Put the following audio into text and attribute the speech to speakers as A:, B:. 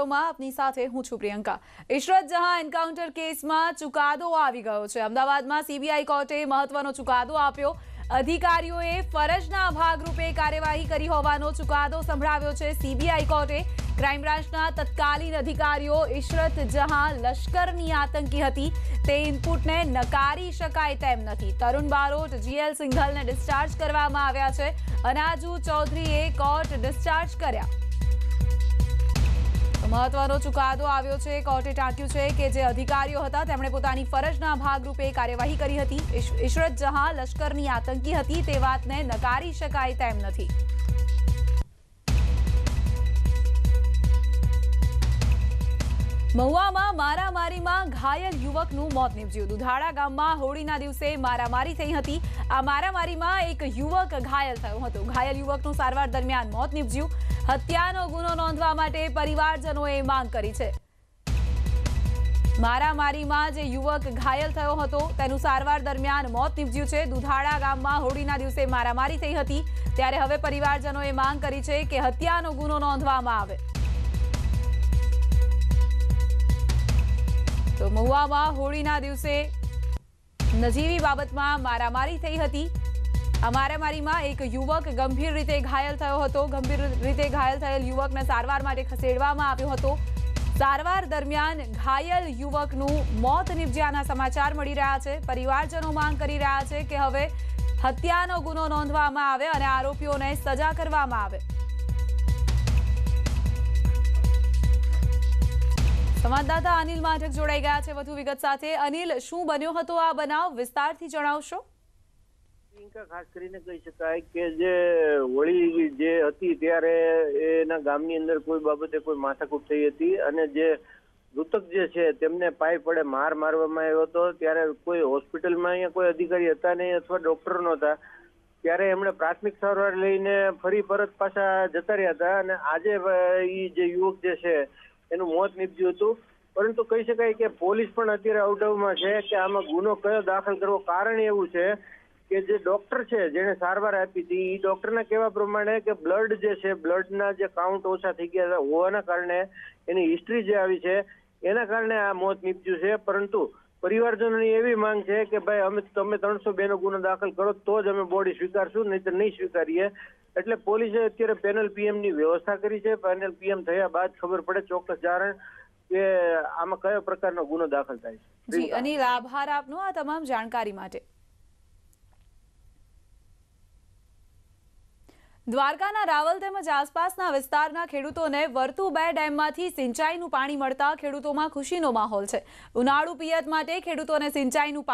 A: આપની સાથે હું છું પ્રિયંકા. ઇશરત જહાં એન્કાઉન્ટર કેસમાં ચુકાદો આવી ગયો છે. અમદાવાદમાં સીબીઆઈ કોર્ટે મહત્વનો ચુકાદો આપ્યો. અધિકારીઓએ ફરજના ભાગરૂપે કાર્યવાહી કરી હોવાનો ચુકાદો સંભળાવ્યો છે. સીબીઆઈ કોર્ટે ક્રાઇમ બ્રાન્ચના તત્કાલીન અધિકારીઓ ઇશરત જહાં લશ્કરની આતંકી હતી. તે ઇનપુટને નકારી શકાય તેમ નથી. તરુણ બારોટ, જીએલ સિંઘલને ડિસ્ચાર્જ કરવામાં આવ્યા છે. અનાજુ ચૌધરીએ કોર્ટ ડિસ્ચાર્જ કર્યા. મહત્વનો ચુકાદો આવ્યો છે, કોર્ટે ટાંક્યું છે કે જે અધિકારીઓ હતા, તેમણે પોતાની ફરજના ભાગરૂપે કાર્યવાહી કરી હતી. ઇશ- ઇશરત જહાં લશ્કરની આતંકી હતી, તે વાતને નકારી શકાય તેમ નથી. મહુવામાં મારામારીમાં ઘાયલ યુવકનું મોત નિપજ્યું. દુધાળા ગામમાં હોળીના દિવસે મારામારી થઈ હતી. આ મારામારીમાં એક યુવક ઘાયલ થયો હતો. ઘાયલ યુવકનું સારવાર દરમિયાન મોત નીપજ્યું. હત્યાનો ગુનો નોંધવા માટે પરિવારજનોએ માંગ કરી છે. મારામારીમાં જે યુવક ઘાયલ થયો હતો, તેનું સારવાર દરમિયાન મોત નીપજ્યું છે. દુધાળા ગામમાં હોળીના દિવસે મારામારી થઈ હતી, ત્યારે હવે પરિવારજનોએ માંગ કરી છે કે હત્યાનો ગુનો નોંધવામાં આવે. તો મહુવામાં હોળીના દિવસે નજીવી બાબતમાં મારામારી થઈ હતી. આ મારામારીમાં એક યુવક ગંભીર રીતે ઘાયલ થયો હતો. ગંભીર રીતે ઘાયલ થયેલ યુવકને સારવાર માટે ખસેડવામાં આવ્યો હતો. સારવાર દરમિયાન ઘાયલ યુવકનું મોત નિપજ્યાના સમાચાર મળી રહ્યા છે. પરિવારજનો માંગ કરી રહ્યા છે કે હવે હત્યાનો ગુનો નોંધવામાં આવે અને આરોપીઓને સજા કરવામાં આવે. સંવાદદાતા અનિલ માઠક જોડાઈ ગયા છે. વધુ વિગત સાથે. અનિલ, શું બન્યો હતો આ બનાવ? વિસ્તારથી જણાવશો?
B: પ્રિયંકા ખાસ કરીને કહી શકાય કે જે હોળી જે હતી ત્યારે એના ગામની અંદર કોઈ બાબતે કોઈ માથાકૂટ થઈ હતી અને જે મૃતક જે છે તેમને પાઈ પડે માર મારવામાં આવ્યો હતો. ત્યારે કોઈ હોસ્પિટલમાં અહીંયા કોઈ અધિકારી હતા નહીં અથવા ડોક્ટર નહોતા. ત્યારે એમણે પ્રાથમિક સારવાર લઈને ફરી પરત પાછા જતા રહ્યા હતા અને આજે એ જે યુવક જે છે એનું મોત નીપજ્યું હતું. પરંતુ કહી શકાય કે પોલીસ પણ અત્યારે અવડવમાં છે કે આમાં ગુનો કયો દાખલ કરવો કારણ એવું છે કે જે ડોક્ટર છે જેને સારવાર આપી હતી એ ડોક્ટરના કહેવા પ્રમાણે કે બ્લડ જે છે બ્લડના જે કાઉન્ટ ઓછા થઈ ગયા હોવાના કારણે એની હિસ્ટ્રી જે આવી છે, એના કારણે આ મોત નીપજ્યું છે. પરંતુ પરિવારજનોની એવી માંગ છે કે ભાઈ, અમે તમે ત્રણસો બે નો ગુનો દાખલ કરો, તો જ અમે બોડી સ્વીકારશું નહીં તો નહીં સ્વીકારીએ. એટલે પોલીસે અત્યારે પેનલ પીએમની વ્યવસ્થા કરી છે. પેનલ પીએમ થયા બાદ ખબર પડે ચોક્કસ જાણ કે આમાં કયો પ્રકારનો ગુનો દાખલ થાય છે.
A: જી, અનિલ, આભાર આપનો આ તમામ જાણકારી માટે. દ્વારકાના રાવલ તેમજ આસપાસના વિસ્તારના ખેડૂતોને વર્તુ બે ડેમમાંથી સિંચાઈનું પાણી મળતા ખેડૂતોમાં ખુશીનો માહોલ છે. ઉનાળુ પિયત માટે ખેડૂતોને સિંચાઈનું